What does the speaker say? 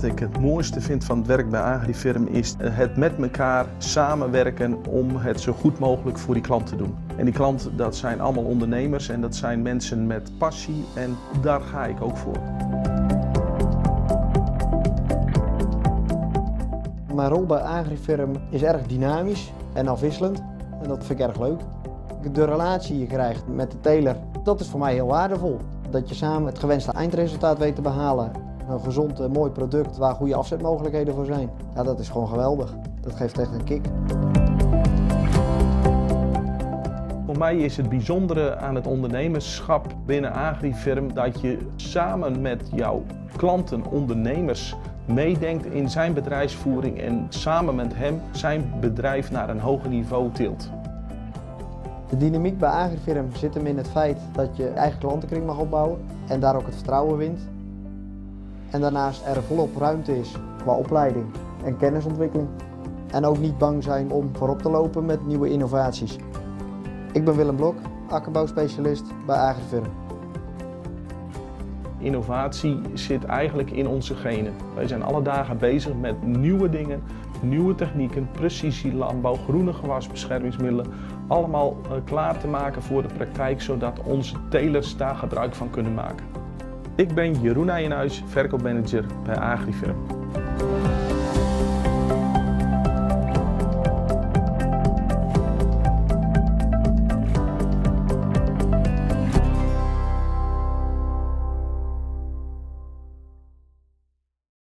Wat ik het mooiste vind van het werk bij Agrifirm is het met elkaar samenwerken om het zo goed mogelijk voor die klant te doen. En die klanten dat zijn allemaal ondernemers en dat zijn mensen met passie en daar ga ik ook voor. Mijn rol bij Agrifirm is erg dynamisch en afwisselend en dat vind ik erg leuk. De relatie die je krijgt met de teler, dat is voor mij heel waardevol. Dat je samen het gewenste eindresultaat weet te behalen. Een gezond, mooi product waar goede afzetmogelijkheden voor zijn. Ja, dat is gewoon geweldig. Dat geeft echt een kick. Voor mij is het bijzondere aan het ondernemerschap binnen Agrifirm dat je samen met jouw klanten, ondernemers, meedenkt in zijn bedrijfsvoering en samen met hem zijn bedrijf naar een hoger niveau tilt. De dynamiek bij Agrifirm zit hem in het feit dat je eigen klantenkring mag opbouwen en daar ook het vertrouwen wint. En daarnaast er volop ruimte is qua opleiding en kennisontwikkeling. En ook niet bang zijn om voorop te lopen met nieuwe innovaties. Ik ben Willem Blok, akkerbouwspecialist bij Agrifirm. Innovatie zit eigenlijk in onze genen. Wij zijn alle dagen bezig met nieuwe dingen, nieuwe technieken, precisielandbouw, groene gewasbeschermingsmiddelen. Allemaal eh, klaar te maken voor de praktijk, zodat onze telers daar gebruik van kunnen maken. Ik ben Jeroen Nijenhuis, verkoopmanager bij Agrifirm.